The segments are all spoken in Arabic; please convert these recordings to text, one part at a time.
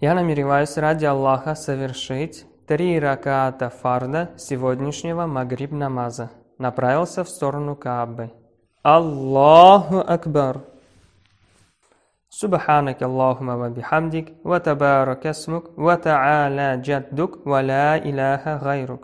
Я намереваюсь ради Аллаха совершить три раката фарда сегодняшнего магриб намаза. Направился в сторону Каабы. Аллаху Акбар. سبحانك اللهم وبحمدك وتبارك اسمك وتعالى جدك ولا إله غيرك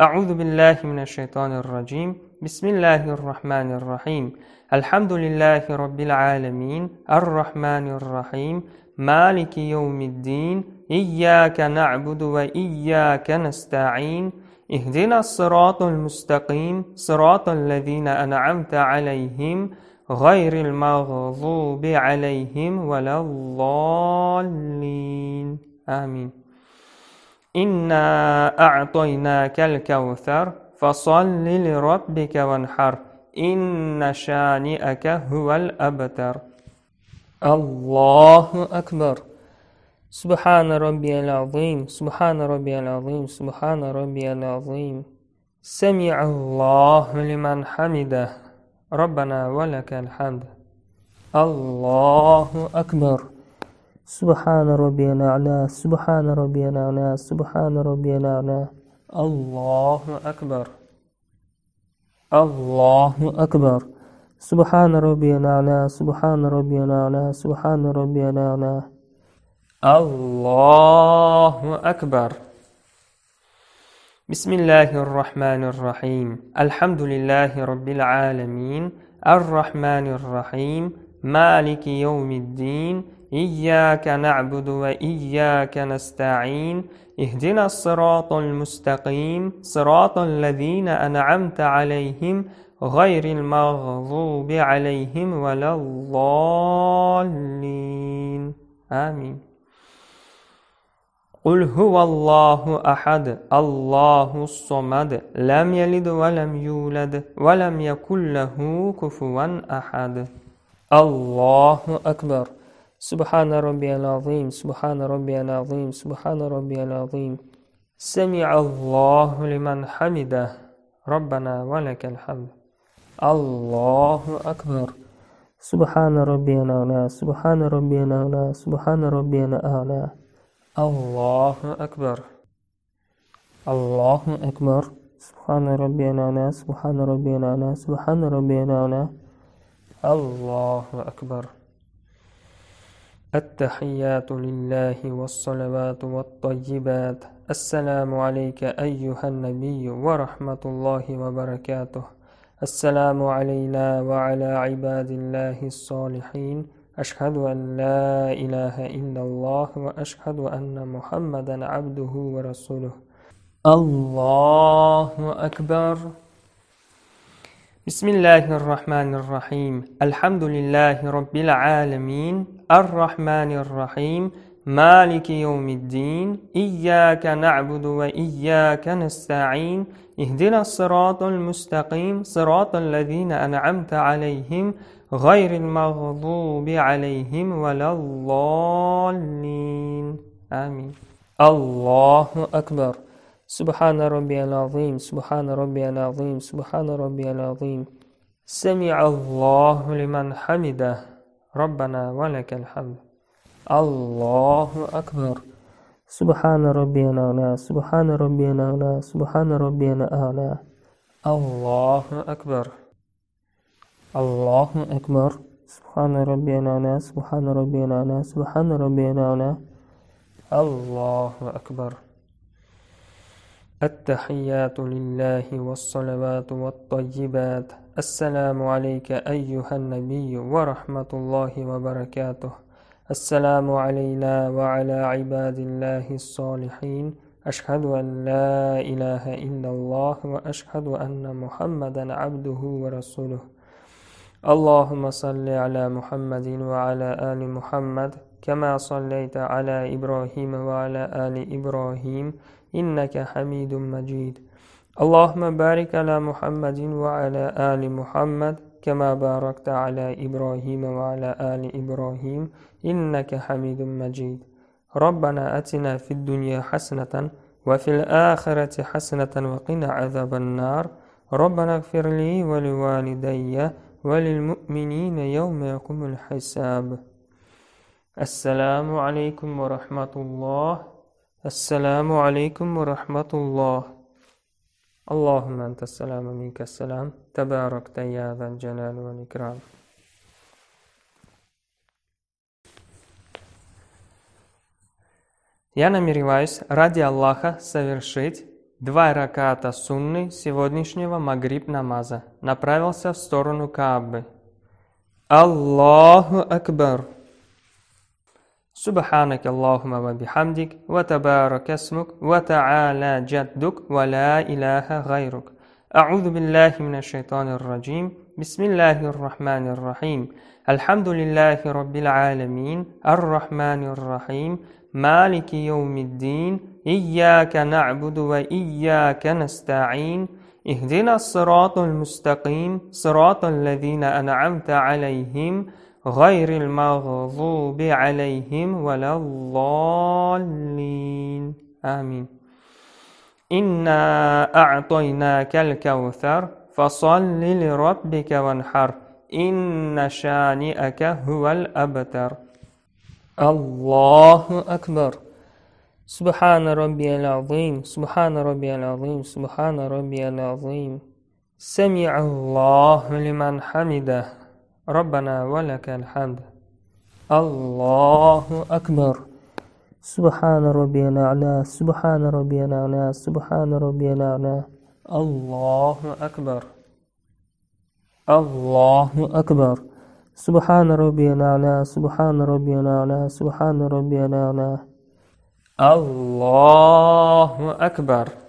أعوذ بالله من الشيطان الرجيم بسم الله الرحمن الرحيم الحمد لله رب العالمين الرحمن الرحيم مالك يوم الدين إياك نعبد وإياك نستعين. اهدنا الصراط المستقيم صراط الذين أنعمت عليهم غير المغضوب عليهم ولا الضالين. آمين. إنا أعطيناك الكوثر فصل لربك وانحر. إن شانئك هو الأبتر. الله أكبر. سبحان ربي العظيم سبحان ربي العظيم سبحان ربي العظيم. سمع الله لمن حمده. ربنا ولك الحمد. الله أكبر. سبحان ربي الأعلى سبحان ربي الأعلى سبحان ربي الأعلى. الله أكبر. الله أكبر. سبحان ربي الأعلى سبحان ربي الأعلى سبحان ربي الأعلى الله أكبر. بسم الله الرحمن الرحيم. الحمد لله رب العالمين. الرحمن الرحيم. مالك يوم الدين. إياك نعبد وإياك نستعين. اهدنا الصراط المستقيم. صراط الذين أنعمت عليهم. غير المغضوب عليهم ولا الضالين. آمين. قل هو الله أحد الله الصمد لم يلد ولم يولد ولم يكن له كفوا أحد. الله أكبر. سبحان ربي العظيم سبحان ربي العظيم سبحان ربي العظيم. سمع الله لمن حمده. ربنا ولك الحمد. الله أكبر. سبحان ربي الأعلى سبحان ربي الأعلى سبحان ربي الأعلى الله أكبر. الله أكبر. سبحان ربي الأعلى سبحان ربي الأعلى سبحان ربي الأعلى الله أكبر. التحيات لله والصلوات والطيبات. السلام عليك أيها النبي ورحمة الله وبركاته. السلام علينا وعلى عباد الله الصالحين. أشهد أن لا إله إلا الله وأشهد أن محمدا عبده ورسوله. الله أكبر. بسم الله الرحمن الرحيم. الحمد لله رب العالمين. الرحمن الرحيم. مالك يوم الدين. إياك نعبد وإياك نستعين. اهدنا الصراط المستقيم صراط الذين أنعمت عليهم غير المغضوب عليهم ولا الضالين. آمين. الله أكبر. سبحان ربي العظيم سبحان ربي العظيم سبحان ربي العظيم. سمع الله لمن حمده. ربنا ولك الحمد. الله أكبر. سبحان ربي الأعلى سبحان ربي الأعلى سبحان ربي الأعلى الله. أكبر. الله أكبر. سبحان ربي الأعلى سبحان ربي الأعلى سبحان ربي الأعلى الله أكبر. التحيات لله والصلوات والطيبات. السلام عليك أيها النبي ورحمة الله وبركاته. السلام علينا وعلى عباد الله الصالحين. أشهد أن لا إله إلا الله وأشهد أن محمدا عبده ورسوله. اللهم صل على محمد وعلى آل محمد كما صليت على إبراهيم وعلى آل إبراهيم إنك حميد مجيد. اللهم بارك على محمد وعلى آل محمد كما باركت على إبراهيم وعلى آل إبراهيم إنك حميد مجيد. ربنا أتنا في الدنيا حسنة وفي الآخرة حسنة وقنا عذاب النار. ربنا اغفر لي ولوالدي وللمؤمنين يوم يقوم الحساب. السلام عليكم ورحمة الله. السلام عليكم ورحمة الله. اللهم أنت السلام منك السلام تباركت يا ذا الجلال والإكرام Я намереваюсь ради Аллаха совершить два раката сунны сегодняшнего магриб намаза. Направился в сторону Каабы. Аллаху Акбар. سبحانك اللهم وبحمدك وتبارك اسمك وتعالى جدك ولا إله غيرك. أعوذ بالله من الشيطان الرجيم. بسم الله الرحمن الرحيم. الحمد لله رب العالمين. الرحمن الرحيم. مالك يوم الدين. إياك نعبد وإياك نستعين. اهدنا الصراط المستقيم. صراط الذين أنعمت عليهم. غير المغضوب عليهم ولا الضالين. آمين. إنا أعطيناك الكوثر فصل لربك وانحر. إن شانئك هو الأبتر. الله أكبر. سبحان ربي العظيم سبحان ربي العظيم سبحان ربي العظيم. سمع الله لمن حمده. ربنا ولك الحمد. الله أكبر. سبحان ربي الأعلى سبحان ربي الأعلى سبحان ربي الأعلى. الله أكبر. الله أكبر. سبحان ربي الأعلى سبحان ربي الأعلى سبحان ربي الأعلى. الله أكبر.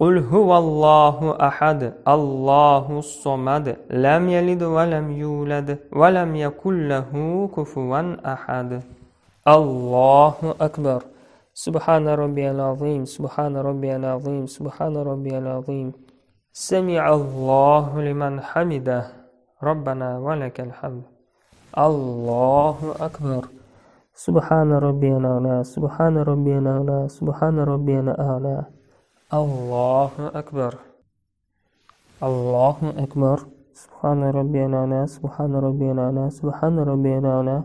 قل هو الله أحد الله الصمد لم يلد ولم يولد ولم يكن له كفوا أحد. الله أكبر. سبحان ربي العظيم سبحان ربي العظيم سبحان ربي العظيم. سمع الله لمن حمده. ربنا ولك الحمد. الله أكبر. سبحان ربي الأعلى سبحان ربي الأعلى سبحان ربي الأعلى. الله أكبر. الله أكبر. سبحان ربي الأعلى سبحان ربي الأعلى سبحان ربي الأعلى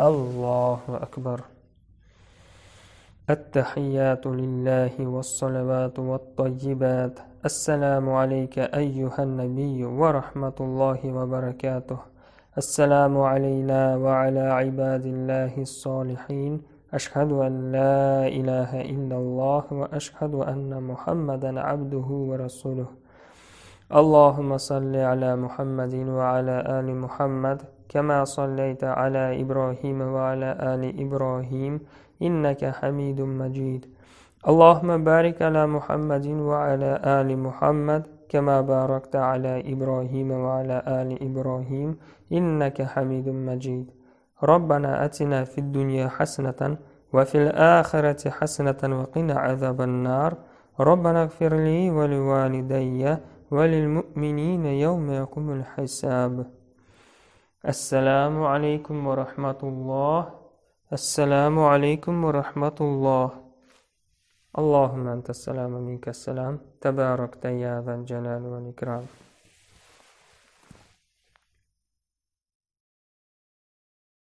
الله أكبر. التحيات لله والصلوات والطيبات. السلام عليك أيها النبي ورحمة الله وبركاته. السلام علينا وعلى عباد الله الصالحين. أشهد أن لا إله إلا الله وأشهد أن محمدا عبده ورسوله. اللهم صل على محمد وعلى آل محمد كما صليت على إبراهيم وعلى آل إبراهيم إنك حميد مجيد. اللهم بارك على محمد وعلى آل محمد كما باركت على إبراهيم وعلى آل إبراهيم إنك حميد مجيد. ربنا أتنا في الدنيا حسنة وفي الآخرة حسنة وقنا عذاب النار. ربنا اغفر لي ولوالدي وللمؤمنين يوم يقوم الحساب. السلام عليكم ورحمة الله. السلام عليكم ورحمة الله. اللهم أنت السلام منك السلام. تباركت يا ذا الجلال والإكرام.